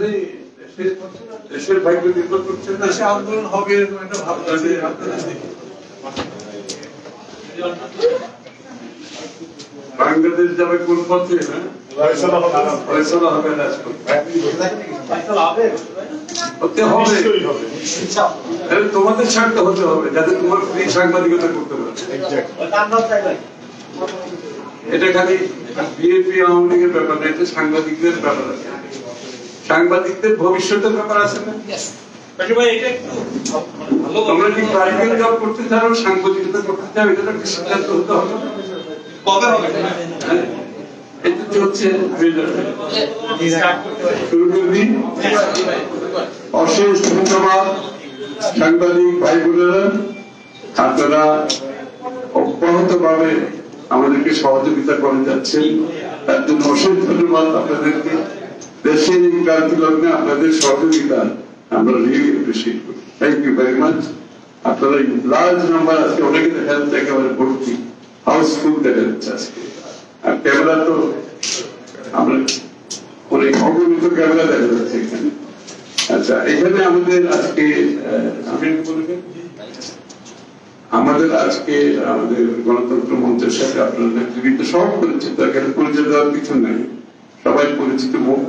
মানে দেশের ভাগ্য নির্ভর করছে না। দেশে আন্দোলন হবে একটা ভাবনা আছে। বাংলাদেশ যাবে কোন পথে হ্যাঁ? ফয়সালা হবে। রাজপথ হতে হবে। তাহলে তোমাদের স্বার্থ হতে হবে যাতে তোমার ফ্রি সাংবাদিকতা করতে পারে। এটা খালি বিএপি আওয়ামী লীগের ব্যাপার না এটা সাংবাদিকদের ব্যাপার আছে। সাংবাদিকদের ভবিষ্যতের ব্যাপার আছে না? তোমরা কি ক্লারিক্যাল জব করতে চাও সাংবাদিকতা করতে চাও? এটা একটা সিদ্ধান্ত হতে হবে। হ্যাঁ? এই তো চলছে শুরু করবি অশেষ ধন্যবাদ সাংবাদিক ভাই বোনেরা আপনারা অব্যাহত ভাবে আমাদেরকে সহযোগিতা করে যাচ্ছেন। তার জন্য অশেষ ধন্যবাদ আপনাদেরকে। দেশের এই ক্রান্তি লগ্নে আপনাদের সহযোগিতা আমরা রিয়েলি এপ্রিসিয়েট করি। থ্যাংক ইউ ভেরি মাচ আপনারা লার্জ নাম্বার আজকে অনেকে দেখা যাচ্ছে একেবারে ভর্তি হাউসফুল দেখা যাচ্ছে আজকে। আর ক্যামেরা তো আমরা অনেক অগণিত ক্যামেরা দেখা যাচ্ছে এখানে। আচ্ছা এখানে আমাদের আজকে আমাদের আজকে আমাদের গণতন্ত্র মঞ্চের সাথে আপনারা নেতৃবৃন্দ সব পরিচিত, এখানে পরিচয় দেওয়ার কিছু নেই। সবাই পরিচিত মুখ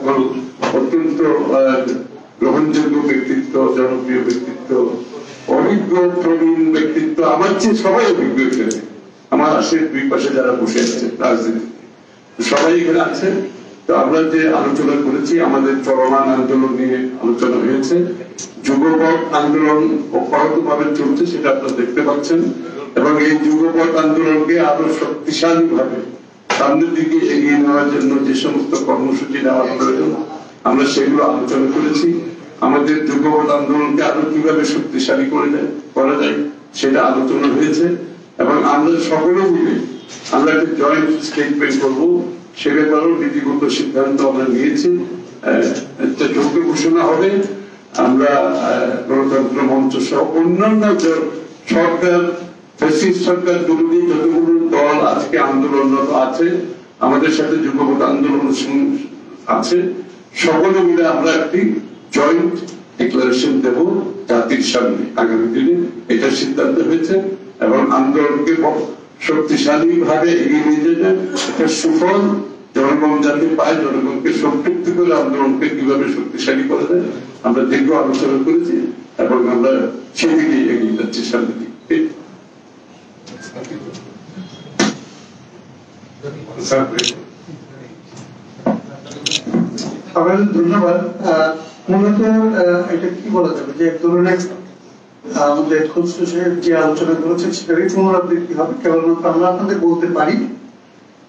অত্যন্ত গ্রহণযোগ্য ব্যক্তিত্ব, জনপ্রিয় ব্যক্তিত্ব অভিজ্ঞ প্রবীণ ব্যক্তিত্ব। আমার চেয়ে সবাই অভিজ্ঞ এখানে। আমার আশের দুই পাশে যারা বসে আছে, রাজনীতি। সবাই এখানে আছে। তো আমরা যে আলোচনা করেছি, আমাদের চলমান আন্দোলন নিয়ে আলোচনা হয়েছে। যুগপথ আন্দোলন অব্যাহত ভাবে চলছে, সেটা আপনারা দেখতে পাচ্ছেন। এবং এই যুগপথ আন্দোলনকে আরও শক্তিশালী ভাবে সামনের দিকে এগিয়ে নেওয়ার জন্য যে সমস্ত কর্মসূচি নেওয়ার প্রয়োজন, আমরা সেগুলো আলোচনা করেছি। আমাদের যুগপথ আন্দোলনকে আরও কীভাবে শক্তিশালী করে করা যায়, সেটা আলোচনা হয়েছে। এবং আমরা সকলে মিলে আমরা একটা জয়েন্ট স্টেটমেন্ট করব। সে ব্যাপারেও নীতিগত সিদ্ধান্ত আমরা নিয়েছি। যোগ্য ঘোষণা হবে। আমরা গণতন্ত্র মঞ্চ সহ অন্যান্য সরকার আমাদের সাথে আন্দোলন আছে, সকলে সামনে। হয়েছে এবং আন্দোলনকে শক্তিশালী ভাবে এগিয়ে নিয়ে যেতে একটা সুফল জনগণ যাতে পায়, জনগণকে সম্পৃক্ত করে আন্দোলনকে কীভাবে শক্তিশালী করা যায়, আমরা দীর্ঘ আলোচনা করেছি এবং আমরা সেদিকে এগিয়ে যাচ্ছি সামনের দিকে।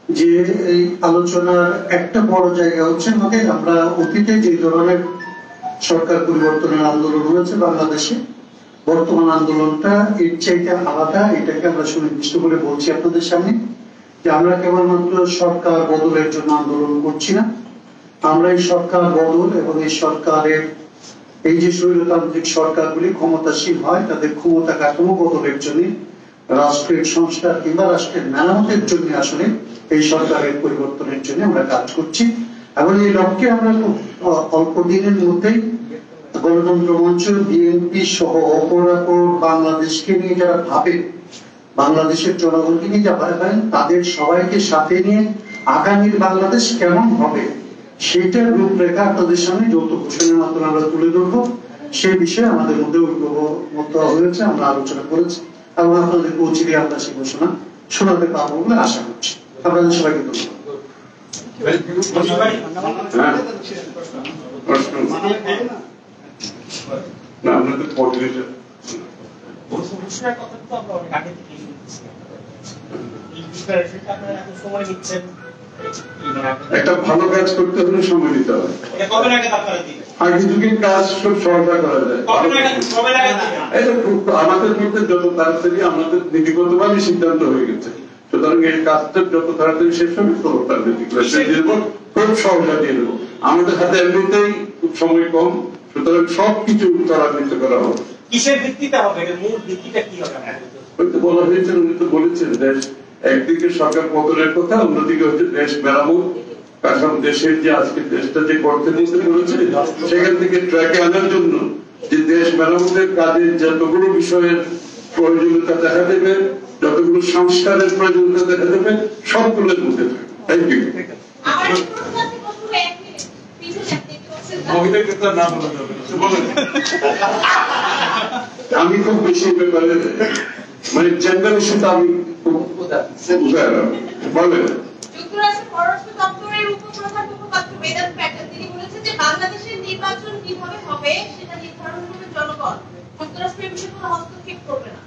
যে এই আলোচনার একটা বড় জায়গা হচ্ছে আমরা অতীতে যে ধরনের সরকার পরিবর্তনের আন্দোলন বাংলাদেশে, বর্তমান আন্দোলনটা এর চাইতে আলাদা, এটাকে আমরা সুনির্দিষ্ট করে বলছি আপনাদের সামনে। যে আমরা কেবলমাত্র সরকার বদলের জন্য আন্দোলন করছি না। আমরা এই সরকার বদল এবং এই সরকারের এই যে স্বৈরতান্ত্রিক সরকারগুলি ক্ষমতাসীন হয়, তাদের ক্ষমতা কাঠামো বদলের জন্য, রাষ্ট্রের সংস্কার কিংবা রাষ্ট্রের মেরামতের জন্য আসলে এই সরকারের পরিবর্তনের জন্য আমরা কাজ করছি। এবং এই লক্ষ্যে আমরা অল্প দিনের মধ্যেই গণতন্ত্র মঞ্চ, বিএনপি সহ অপরাপর বাংলাদেশকে নিয়ে যারা ভাবে বাংলাদেশের জনগণকে নিয়ে যা ভাবেন তাদের সবাইকে সাথে নিয়ে আগামীর বাংলাদেশ কেমন হবে? সেটার রূপরেখা আপনাদের সামনে যৌথ ঘোষণার মাধ্যমে আমরা তুলে ধরবো। সেই বিষয়ে আমাদের মধ্যে ঐক্যমত হয়েছে, আমরা আলোচনা করেছি। এবং আপনাদের পৌঁছে দিয়ে আমরা সেই ঘোষণা শোনাতে পারব বলে আশা করছি। আপনাদের সবাইকে ধন্যবাদ। হ্যাঁ। না আমরা কথা তো আমরা অনেক আগে থেকেই শুনতেছি। এই ডিক্লারেশনটা আপনারা এত সময় নিচ্ছেন মানে একটা ভালো কাজ করতে হলে সময় দিতে হবে। আগে যুগের কাজ সব করা যায়। আমাদের মধ্যে যত তাড়াতাড়ি আমাদের নীতিগতভাবে সিদ্ধান্ত হয়ে গেছে সুতরাং এই কাজটা যত তাড়াতাড়ি শেষ হবে তত তাড়াতাড়ি দেবো খুব সহজা দিয়ে দেবো। আমাদের হাতে এমনিতেই খুব সময় কম সুতরাং সবকিছু ত্বরান্বিত করা হবে কিসের ভিত্তিতে হবে? এর মূল ভিত্তিটা কি হবে আপনাদের? হয়তো বলা হয়েছে উনি তো বলেছেন দেশ একদিকে সরকার পতনের কথা অন্যদিকে হচ্ছে দেশ মেরামত। এখন দেশের যে আজকে দেশটা যে করতে করেছে সেখান থেকে ট্র্যাকে আনার জন্য যে দেশ মেরামতের কাজে যতগুলো বিষয়ের প্রয়োজনীয়তা দেখা দেবে যতগুলো সংস্কারের প্রয়োজনীয়তা দেখা দেবে সবগুলোর মধ্যে থ্যাংক ইউ তার নাম বলা যাবে বলেন আমি খুব বেশি ব্যাপারে মানে জেন্ডার ইস্যুটা আমি খুব বলেন। যুক্তরাষ্ট্রের পররাষ্ট্র দপ্তরের উপপ্রধান মুখপাত্র বেদান প্যাটেল তিনি বলেছেন যে বাংলাদেশের নির্বাচন কীভাবে হবে সেটা নির্ধারণ করবে জনগণ। যুক্তরাষ্ট্র এই বিষয়ে কোনো হস্তক্ষেপ করবে না।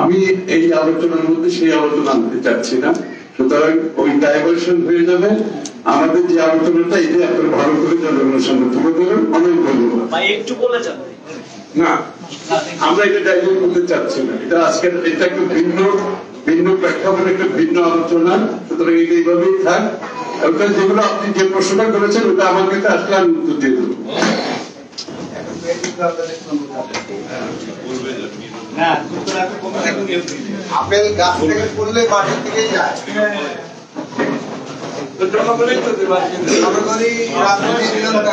আমি এই আলোচনার মধ্যে সেই আলোচনা আনতে চাচ্ছি না। সুতরাং ওই ডাইভার্সন হয়ে যাবে। আমাদের যে আলোচনাটা এটা আপনারা ভালো করে জনগণের সামনে তুলে ধরেন। অনেক ধন্যবাদ। একটু বলে যান। না আমরা এটা ডাইভার্ট করতে চাচ্ছি না। এটা আজকে এটা একটু ভিন্ন ভিন্ন প্রেক্ষাপটে একটা ভিন্ন আলোচনা। সুতরাং এটা এইভাবেই থাক। ওটা যেগুলো আপনি যে প্রশ্নটা করেছেন ওটা আমার কাছে আসলে আমি উত্তর দিয়ে দেবো। আপেল গাছ থেকে পড়লে মাটি থেকে যায়। তো জনগণই তো দেবে আজকে। জনগণই রাজনীতি নিয়ন্ত্রণ